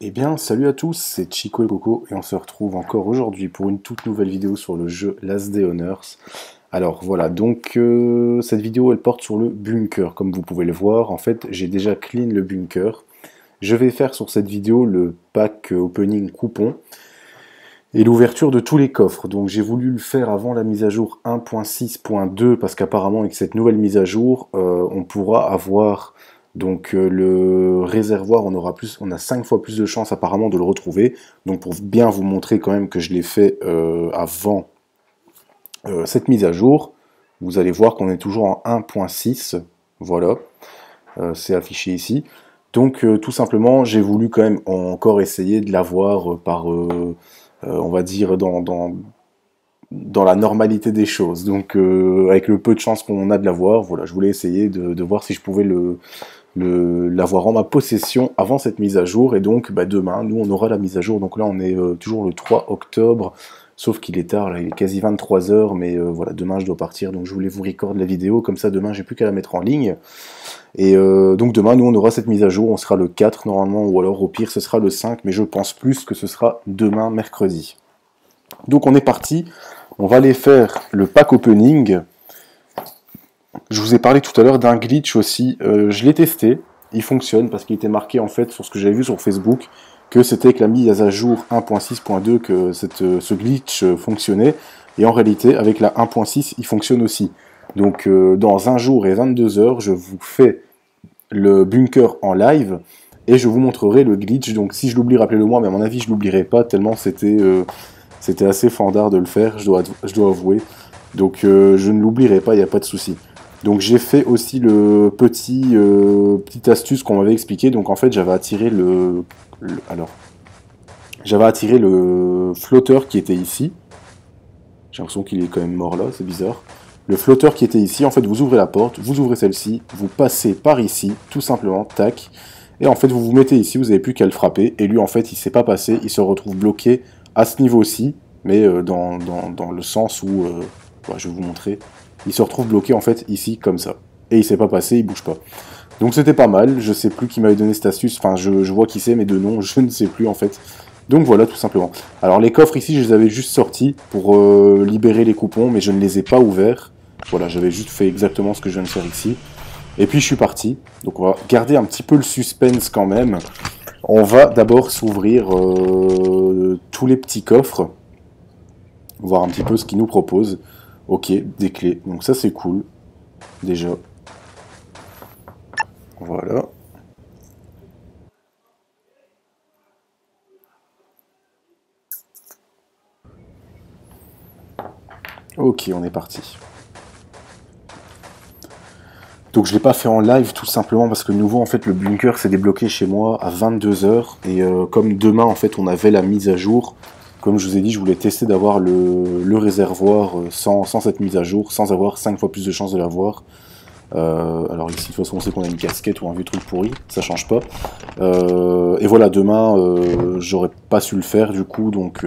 Eh bien, salut à tous, c'est Chico et Coco et on se retrouve encore aujourd'hui pour une toute nouvelle vidéo sur le jeu Last Day Honors. Alors voilà, donc euh, cette vidéo elle porte sur le bunker, comme vous pouvez le voir. En fait, j'ai déjà clean le bunker. Je vais faire sur cette vidéo le pack opening coupon et l'ouverture de tous les coffres. Donc j'ai voulu le faire avant la mise à jour 1.6.2 parce qu'apparemment avec cette nouvelle mise à jour, euh, on pourra avoir donc euh, le réservoir, on aura plus, on a 5 fois plus de chances apparemment de le retrouver. Donc pour bien vous montrer quand même que je l'ai fait euh, avant euh, cette mise à jour, vous allez voir qu'on est toujours en 1.6. Voilà, c'est affiché ici. Donc tout simplement, j'ai voulu quand même encore essayer de l'avoir par, on va dire, dans, dans, la normalité des choses. Donc avec le peu de chance qu'on a de l'avoir, voilà, je voulais essayer de voir si je pouvais le l'avoir en ma possession avant cette mise à jour. Et donc bah, demain, nous, on aura la mise à jour. Donc là, on est euh, toujours le 3 octobre. Sauf qu'il est tard, là, il est quasi 23 heures, mais euh, voilà, demain je dois partir, donc je voulais vous recorder la vidéo, comme ça demain j'ai plus qu'à la mettre en ligne. Et euh, donc demain, nous on aura cette mise à jour, on sera le 4 normalement, ou alors au pire ce sera le 5, mais je pense plus que ce sera demain, mercredi. Donc on est parti, on va aller faire le pack opening, je vous ai parlé tout à l'heure d'un glitch aussi. Euh, je l'ai testé. Il fonctionne parce qu'il était marqué en fait sur ce que j'avais vu sur Facebook que c'était avec la mise à jour 1.6.2 que euh, ce glitch euh, fonctionnait. Et en réalité, avec la 1.6, il fonctionne aussi. Donc dans un jour et 22 heures, je vous fais le bunker en live et je vous montrerai le glitch. Donc si je l'oublie, rappelez-le moi, mais à mon avis, je l'oublierai pas tellement c'était c'était assez fandard de le faire, je dois, je dois avouer. Donc je ne l'oublierai pas, il n'y a pas de souci. Donc j'ai fait aussi le petit euh, petite astuce qu'on m'avait expliqué. Donc en fait j'avais attiré le, alors j'avais attiré le flotteur qui était ici. J'ai l'impression qu'il est quand même mort là, c'est bizarre. Le flotteur qui était ici, en fait vous ouvrez la porte, vous ouvrez celle-ci, vous passez par ici, tout simplement, tac. Et en fait vous vous mettez ici, vous n'avez plus qu'à le frapper. Et lui en fait il s'est pas passé, il se retrouve bloqué à ce niveau-ci, mais euh, dans, le sens où, euh, je vais vous montrer, il se retrouve bloqué en fait ici comme ça. Et il s'est pas passé, il bouge pas. Donc c'était pas mal, je sais plus qui m'avait donné cette astuce, enfin je, vois qui c'est, mais de nom je ne sais plus en fait. Donc voilà tout simplement. Alors les coffres ici je les avais juste sortis pour euh, libérer les coupons, mais je ne les ai pas ouverts. Voilà, j'avais juste fait exactement ce que je viens de faire ici. Et puis je suis parti. Donc on va garder un petit peu le suspense quand même. On va d'abord s'ouvrir euh, tous les petits coffres. Voir un petit peu ce qu'ils nous proposent. Ok, des clés. Donc ça c'est cool. Déjà. Voilà. Ok, on est parti. Donc je l'ai pas fait en live tout simplement parce que nouveau en fait le bunker s'est débloqué chez moi à 22h et euh, comme demain en fait on avait la mise à jour, comme je vous ai dit, je voulais tester d'avoir le, réservoir euh, sans, cette mise à jour, sans avoir 5 fois plus de chances de l'avoir. Euh, alors ici, de toute façon, on sait qu'on a une casquette ou un vieux truc pourri, ça change pas. Euh, et voilà, demain, j'aurais pas su le faire du coup, donc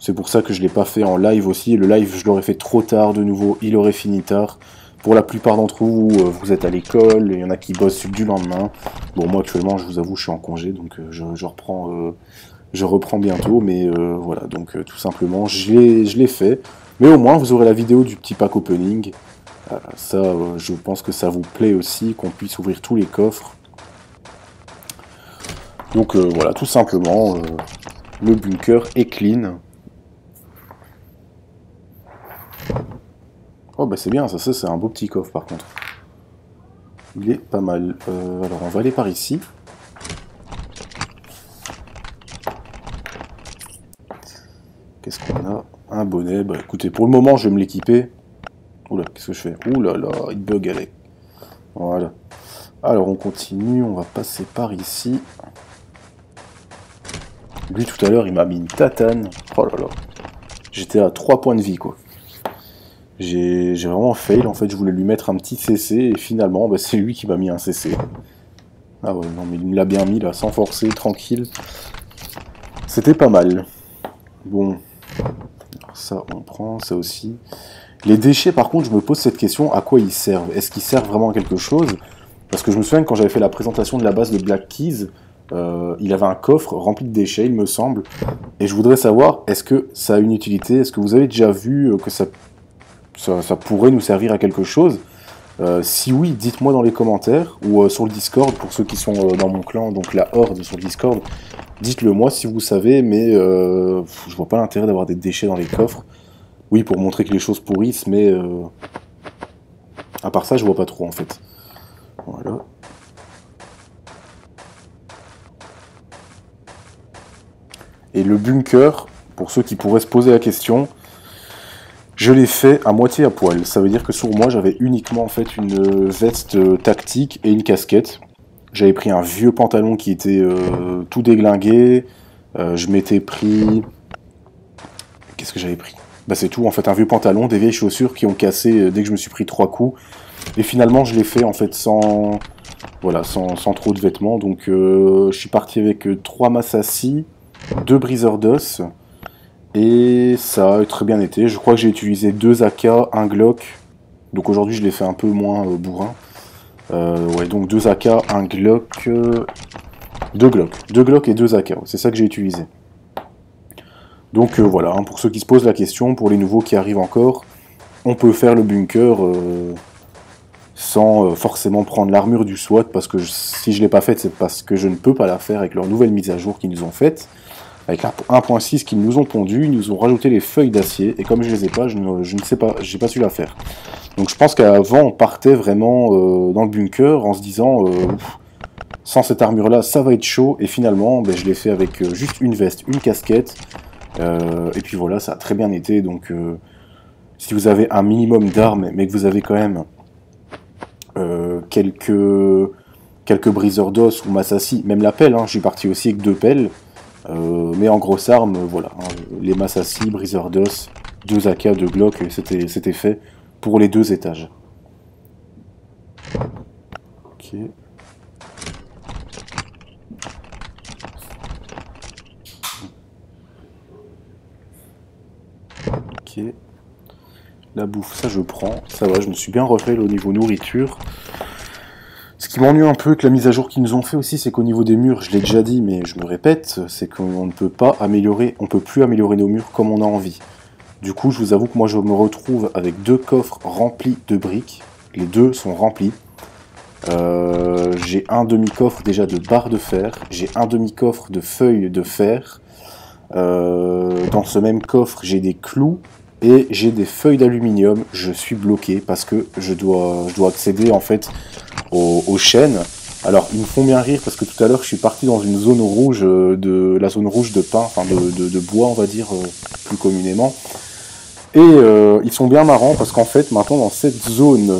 c'est pour ça que je l'ai pas fait en live aussi. Le live, je l'aurais fait trop tard de nouveau, il aurait fini tard. Pour la plupart d'entre vous, vous êtes à l'école, il y en a qui bossent du lendemain. Bon, moi actuellement, je vous avoue, je suis en congé, donc je reprends je reprends bientôt, mais euh, voilà, donc euh, tout simplement, je l'ai fait. Mais au moins, vous aurez la vidéo du petit pack opening. Euh, ça, je pense que ça vous plaît aussi, qu'on puisse ouvrir tous les coffres. Donc voilà, tout simplement, le bunker est clean. Oh bah c'est bien, ça, ça c'est un beau petit coffre par contre. Il est pas mal. alors on va aller par ici. Qu'est-ce qu'on a? Un bonnet. Bah écoutez, pour le moment, je vais me l'équiper. Oula, qu'est-ce que je fais? Oula là, il bug avec. Voilà. Alors on continue, on va passer par ici. Lui tout à l'heure, il m'a mis une tatane. Oh là là. J'étais à 3 points de vie quoi. J'ai vraiment fail, en fait je voulais lui mettre un petit CC et finalement bah, c'est lui qui m'a mis un CC. Ah ouais, non mais il me l'a bien mis là, sans forcer, tranquille. C'était pas mal. Bon, ça, on prend, ça aussi. Les déchets, par contre, je me pose cette question, à quoi ils servent? Est-ce qu'ils servent vraiment à quelque chose? Parce que je me souviens que quand j'avais fait la présentation de la base de Black Keys, Euh, il avait un coffre rempli de déchets, il me semble. Et je voudrais savoir, est-ce que ça a une utilité? Est-ce que vous avez déjà vu euh, que ça, pourrait nous servir à quelque chose? Euh, Si oui, dites-moi dans les commentaires ou sur le Discord, pour ceux qui sont dans mon clan, donc la Horde sur Discord. Dites-le moi si vous savez, mais je vois pas l'intérêt d'avoir des déchets dans les coffres. Oui, pour montrer que les choses pourrissent, mais à part ça, je vois pas trop en fait. Voilà. Et le bunker, pour ceux qui pourraient se poser la question, je l'ai fait à moitié à poil. Ça veut dire que sur moi, j'avais uniquement en fait une veste tactique et une casquette. J'avais pris un vieux pantalon qui était euh, tout déglingué. Euh, je m'étais pris... Qu'est-ce que j'avais pris? Bah c'est tout, en fait, un vieux pantalon, des vieilles chaussures qui ont cassé euh, dès que je me suis pris trois coups. Et finalement, je l'ai fait en fait sans... Voilà, sans, sans trop de vêtements. Donc je suis parti avec trois massassis, deux briseurs d'os. Et ça a très bien été. Je crois que j'ai utilisé deux AK, un Glock. Donc aujourd'hui, je l'ai fait un peu moins bourrin. Euh, ouais, donc deux AK, un Glock. Euh, deux Glock. Deux Glock et deux AK. C'est ça que j'ai utilisé. Donc voilà, hein, pour ceux qui se posent la question, pour les nouveaux qui arrivent encore, on peut faire le bunker sans forcément prendre l'armure du SWAT, parce que si je ne l'ai pas faite, c'est parce que je ne peux pas la faire avec leur nouvelle mise à jour qu'ils nous ont faite avec 1.6 qu'ils nous ont pondu, ils nous ont rajouté les feuilles d'acier, et comme je les ai pas, je ne, sais pas, j'ai pas su la faire. Donc je pense qu'avant, on partait vraiment euh, dans le bunker en se disant, euh, sans cette armure-là, ça va être chaud, et finalement, ben, je l'ai fait avec euh, juste une veste, une casquette, et puis voilà, ça a très bien été, donc si vous avez un minimum d'armes, mais que vous avez quand même quelques, quelques briseurs d'os ou massassi, même la pelle, hein, je suis parti aussi avec deux pelles, mais en grosse arme, voilà, hein, les Massassi, briseurs d'os, deux AK, deux Glock, c'était fait pour les deux étages. Ok. Ok. La bouffe, ça je prends. Ça va, je me suis bien refait au niveau nourriture. Ce qui m'ennuie un peu avec la mise à jour qu'ils nous ont fait aussi, c'est qu'au niveau des murs, je l'ai déjà dit, mais je me répète, c'est qu'on ne peut pas améliorer, on peut plus améliorer nos murs comme on a envie. Du coup, je vous avoue que moi je me retrouve avec deux coffres remplis de briques. Les deux sont remplis. Euh, j'ai un demi-coffre déjà de barres de fer. J'ai un demi-coffre de feuilles de fer. Euh, dans ce même coffre, j'ai des clous et j'ai des feuilles d'aluminium. Je suis bloqué parce que je dois, je dois accéder en fait aux. Alors, ils me font bien rire parce que tout à l'heure, je suis parti dans une zone rouge euh, de la zone rouge de pain, enfin de, bois, on va dire, euh, plus communément. Et euh, ils sont bien marrants parce qu'en fait, maintenant, dans cette zone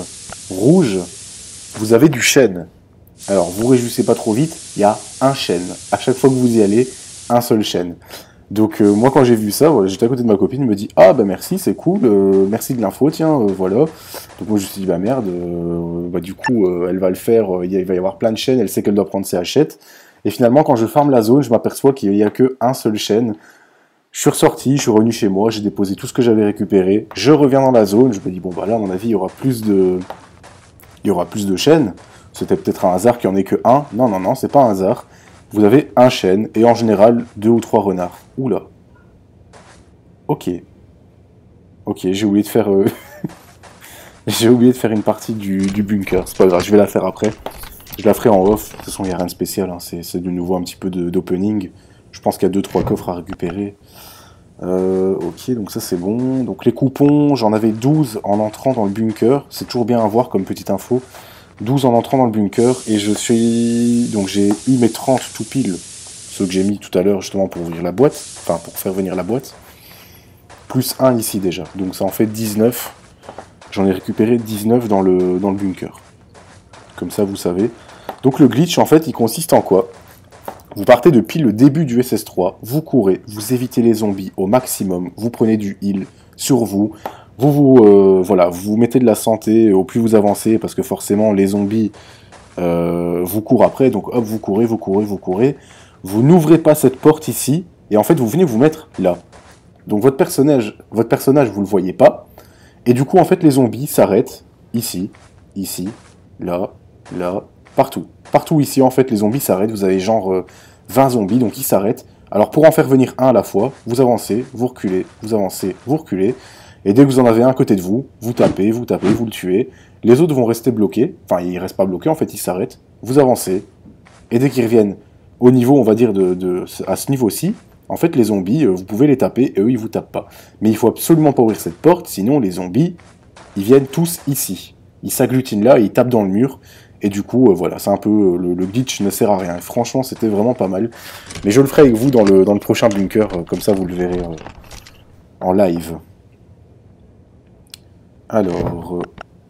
rouge, vous avez du chêne. Alors, vous réjouissez pas trop vite, il y a un chêne. À chaque fois que vous y allez, un seul chêne. Donc euh, moi quand j'ai vu ça, voilà, j'étais à côté de ma copine, elle me dit ah bah merci, c'est cool, euh, merci de l'info, tiens, euh, voilà. Donc moi je me suis dit bah merde, bah du coup elle va le faire, il va y avoir plein de chaînes, elle sait qu'elle doit prendre ses hachettes. Et finalement quand je ferme la zone, je m'aperçois qu'il n'y a que un seul chaîne. Je suis ressorti, je suis revenu chez moi, j'ai déposé tout ce que j'avais récupéré. Je reviens dans la zone, je me dis bon bah là à mon avis il y aura plus de, il y aura plus de chaînes. C'était peut-être un hasard qu'il n'y en ait que un. Non non non, c'est pas un hasard vous avez un chêne et en général deux ou trois renards. Oula. Ok. Ok, j'ai oublié de faire... Euh, une partie du, bunker. C'est pas grave, je vais la faire après. Je la ferai en off. De toute façon, il n'y a rien de spécial. Hein. C'est de nouveau un petit peu d'opening. Je pense qu'il y a deux trois coffres à récupérer. Euh, ok, donc ça c'est bon. Donc les coupons, j'en avais 12 en entrant dans le bunker. C'est toujours bien à voir comme petite info. 12 en entrant dans le bunker, et je suis... Donc j'ai eu mes 30 tout pile, ceux que j'ai mis tout à l'heure justement pour ouvrir la boîte, enfin pour faire venir la boîte, plus 1 ici déjà, donc ça en fait 19. J'en ai récupéré 19 dans le, dans le bunker. Comme ça vous savez. Donc le glitch en fait il consiste en quoi? Vous partez depuis le début du SS3, vous courez, vous évitez les zombies au maximum, vous prenez du heal sur vous, vous vous, euh, voilà, vous mettez de la santé au plus vous avancez, parce que forcément les zombies euh, vous courent après, donc hop, vous courez, vous courez, vous courez. Vous n'ouvrez pas cette porte ici, et en fait vous venez vous mettre là. Donc votre personnage, votre personnage vous le voyez pas, et du coup en fait les zombies s'arrêtent ici, ici, là, là, partout. Partout ici, en fait, les zombies s'arrêtent. Vous avez genre 20 euh, zombies, donc ils s'arrêtent. Alors pour en faire venir un à la fois, vous avancez, vous reculez, vous avancez, vous reculez. Et dès que vous en avez un à côté de vous, vous tapez, vous tapez, vous le tuez. Les autres vont rester bloqués. Enfin, ils restent pas bloqués, en fait, ils s'arrêtent. Vous avancez. Et dès qu'ils reviennent au niveau, on va dire, à ce niveau-ci, en fait, les zombies, euh, vous pouvez les taper et eux, ils vous tapent pas. Mais il faut absolument pas ouvrir cette porte, sinon les zombies, ils viennent tous ici. Ils s'agglutinent là, ils tapent dans le mur. Et du coup, euh, voilà, c'est un peu... Euh, le, glitch ne sert à rien. franchement, c'était vraiment pas mal. Mais je le ferai avec vous dans le, dans le prochain bunker, comme ça vous le verrez en live. Alors,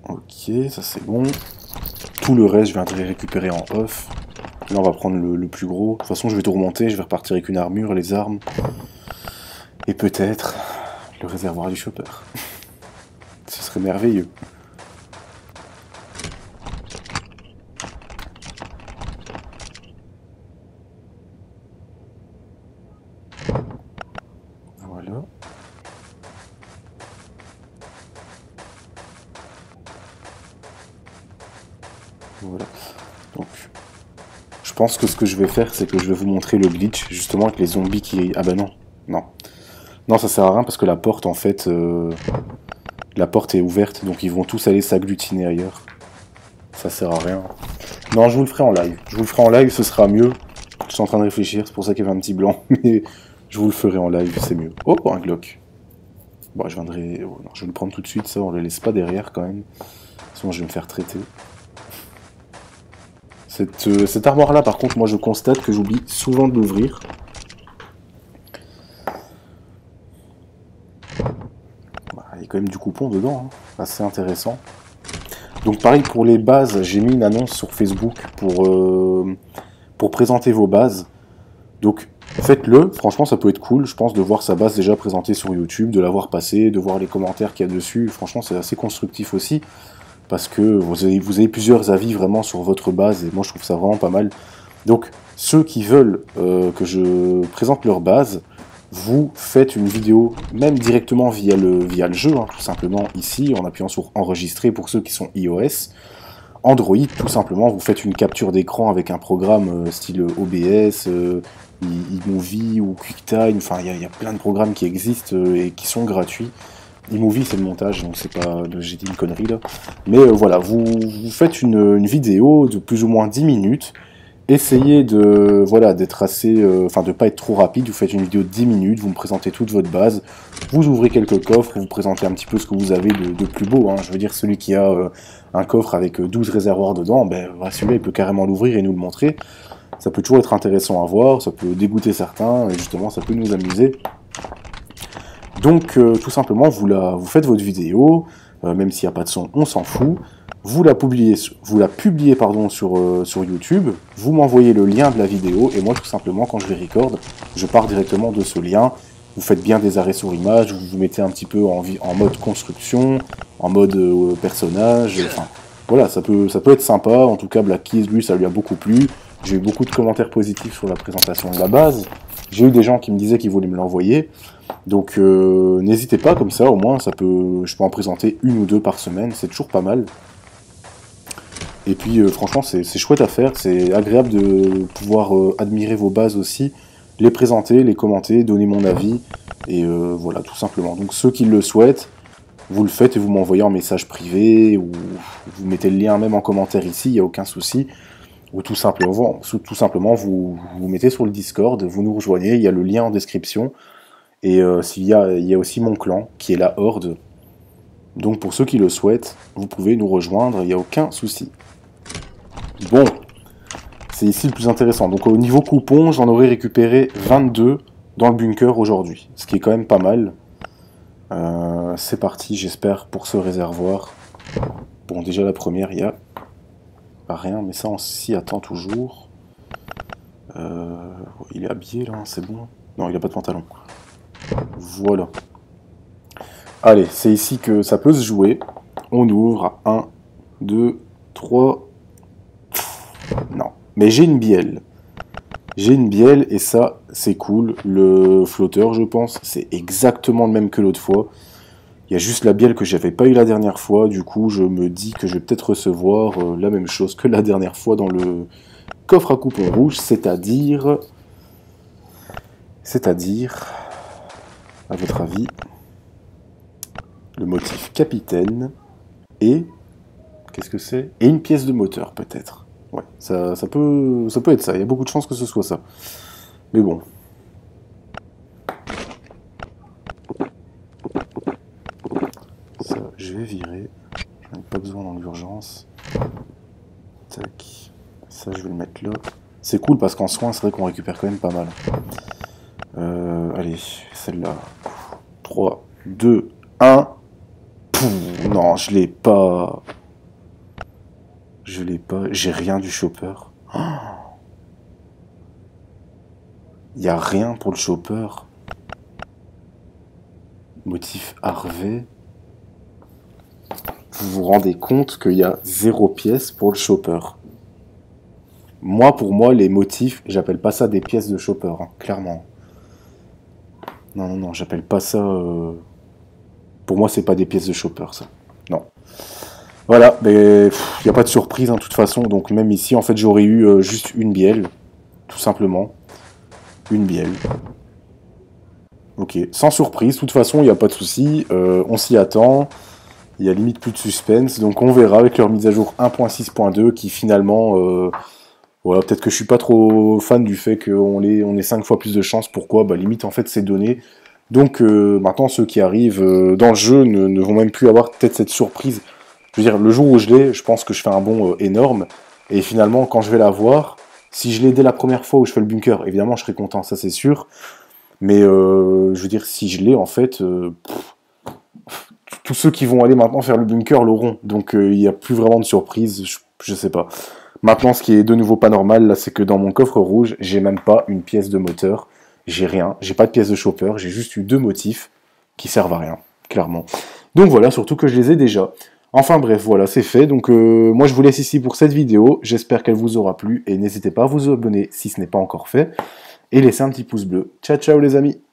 ok, ça c'est bon. Tout le reste, je viendrai récupérer en off. Là, on va prendre le, plus gros. De toute façon, je vais tout remonter. Je vais repartir avec une armure, les armes. Et peut-être le réservoir du chopper. Ce serait merveilleux. Voilà. Voilà. Donc, je pense que ce que je vais faire, c'est que je vais vous montrer le glitch, justement, avec les zombies qui... Ah bah non, non. Non, ça sert à rien, parce que la porte, en fait... Euh, la porte est ouverte, donc ils vont tous aller s'agglutiner ailleurs. Ça sert à rien. Non, je vous le ferai en live. Je vous le ferai en live, ce sera mieux. Je suis en train de réfléchir, c'est pour ça qu'il y avait un petit blanc. Mais je vous le ferai en live, c'est mieux. Oh, un Glock. Bon, je viendrai... Oh, je vais le prendre tout de suite, ça, on le laisse pas derrière, quand même. Sinon, je vais me faire traiter. Euh, cette, armoire-là, par contre, moi je constate que j'oublie souvent de l'ouvrir. Bah, il y a quand même du coupon dedans, hein. assez intéressant. Donc pareil pour les bases, j'ai mis une annonce sur Facebook pour, euh, pour présenter vos bases. Donc faites-le, franchement ça peut être cool, je pense, de voir sa base déjà présentée sur YouTube, de la voir passer, de voir les commentaires qu'il y a dessus, franchement c'est assez constructif aussi parce que vous avez, plusieurs avis vraiment sur votre base, et moi je trouve ça vraiment pas mal. Donc, ceux qui veulent euh, que je présente leur base, vous faites une vidéo, même directement via le, via le jeu, hein, tout simplement ici, en appuyant sur enregistrer pour ceux qui sont iOS. Android, tout simplement, vous faites une capture d'écran avec un programme euh, style OBS, euh, eMovie ou QuickTime, enfin il y, y, a plein de programmes qui existent et qui sont gratuits iMovie, c'est le montage, donc c'est pas. J'ai dit une connerie là. Mais euh, voilà, vous, faites une, vidéo de plus ou moins 10 minutes. Essayez de voilà d'être assez, euh, enfin de pas être trop rapide. Vous faites une vidéo de 10 minutes, vous me présentez toute votre base, vous ouvrez quelques coffres, vous présentez un petit peu ce que vous avez de, plus beau. Hein. Je veux dire celui qui a euh, un coffre avec 12 réservoirs dedans, ben celui-là il peut carrément l'ouvrir et nous le montrer. Ça peut toujours être intéressant à voir, ça peut dégoûter certains et justement ça peut nous amuser. Donc euh, tout simplement, vous, la, vous faites votre vidéo, euh, même s'il n'y a pas de son, on s'en fout. Vous la publiez, vous la publiez pardon, sur, euh, sur YouTube, vous m'envoyez le lien de la vidéo, et moi tout simplement, quand je les record, je pars directement de ce lien. Vous faites bien des arrêts sur image, vous vous mettez un petit peu en, en mode construction, en mode personnage, enfin voilà, ça peut, ça peut être sympa. En tout cas, Black Keys, lui, ça lui a beaucoup plu. J'ai eu beaucoup de commentaires positifs sur la présentation de la base. J'ai eu des gens qui me disaient qu'ils voulaient me l'envoyer. Donc euh, n'hésitez pas, comme ça au moins ça peut, je peux en présenter une ou deux par semaine, c'est toujours pas mal. Et puis euh, franchement c'est chouette à faire, c'est agréable de pouvoir euh, admirer vos bases aussi, les présenter, les commenter, donner mon avis, et voilà tout simplement. Donc ceux qui le souhaitent, vous le faites et vous m'envoyez en message privé, ou vous mettez le lien même en commentaire ici, il n'y a aucun souci. Ou tout simplement, vous vous mettez sur le Discord, vous nous rejoignez, il y a le lien en description. Et euh, il, y a, il y a aussi mon clan, qui est la Horde. Donc pour ceux qui le souhaitent, vous pouvez nous rejoindre, il n'y a aucun souci. Bon, c'est ici le plus intéressant. Donc au niveau coupon, j'en aurais récupéré 22 dans le bunker aujourd'hui, ce qui est quand même pas mal. Euh, c'est parti, j'espère, pour ce réservoir. Bon, déjà la première, il y a rien, mais ça on s'y attend toujours. Euh, il est habillé là, c'est bon. Non, il a pas de pantalon. Voilà. Allez, c'est ici que ça peut se jouer. On ouvre à 1, 2, 3. Non. Mais j'ai une bielle. J'ai une bielle et ça, c'est cool. Le flotteur, je pense, c'est exactement le même que l'autre fois. Il y a juste la bielle que j'avais pas eu la dernière fois, du coup je me dis que je vais peut-être recevoir euh, la même chose que la dernière fois dans le coffre à coupon rouge, c'est-à-dire... C'est-à-dire... À votre avis, le motif capitaine et... Qu'est-ce que c'est? Et une pièce de moteur peut-être. Ouais, ça, ça, peut, ça peut être ça, il y a beaucoup de chances que ce soit ça. Mais bon, je vais virer. J'en ai pas besoin dans l'urgence. Tac. Ça, je vais le C'est cool parce qu'en soin, c'est vrai qu'on récupère quand même pas mal. Euh, allez, celle-là. 3, 2, 1. non, je l'ai pas. Je l'ai pas. J'ai rien du chopper. Il n'y a rien pour le chopper. Motif Harvey vous vous rendez compte qu'il y a zéro pièce pour le chopper. Moi, pour moi, les motifs, j'appelle pas ça des pièces de chopper, hein, clairement. Non, non, non, j'appelle pas ça... Euh, pour moi, c'est pas des pièces de chopper, ça. Non. Voilà, mais il n'y a pas de surprise, hein, toute façon. Donc même ici, en fait, j'aurais eu euh, juste une bielle, tout simplement. Une bielle. Ok, sans surprise, de toute façon, il n'y a pas de souci. Euh, on s'y attend il y a limite plus de suspense. Donc on verra avec leur mise à jour 1.6.2 qui finalement, voilà, peut-être que je suis pas trop fan du fait qu'on ait, on ait 5 fois plus de chance. Pourquoi? Bah limite en fait c'est donné. Donc euh, maintenant ceux qui arrivent euh, dans le jeu ne, vont même plus avoir peut-être cette surprise. Je veux dire, le jour où je l'ai, je pense que je fais un bond énorme. Et finalement, quand je vais la voir, si je l'ai dès la première fois où je fais le bunker, évidemment je serai content, ça c'est sûr. Mais je veux dire, si je l'ai en fait, tous ceux qui vont aller maintenant faire le bunker l'auront. Donc euh, il n'y a plus vraiment de surprise, je, sais pas. Maintenant, ce qui est de nouveau pas normal, là, c'est que dans mon coffre rouge, j'ai même pas une pièce de moteur. J'ai rien. J'ai pas de pièce de chopper. J'ai juste eu deux motifs qui servent à rien, clairement. Donc voilà, surtout que je les ai déjà. Enfin bref, voilà, c'est fait. Donc euh, moi, je vous laisse ici pour cette vidéo. J'espère qu'elle vous aura plu. Et n'hésitez pas à vous abonner si ce n'est pas encore fait. Et laisser un petit pouce bleu. Ciao, ciao les amis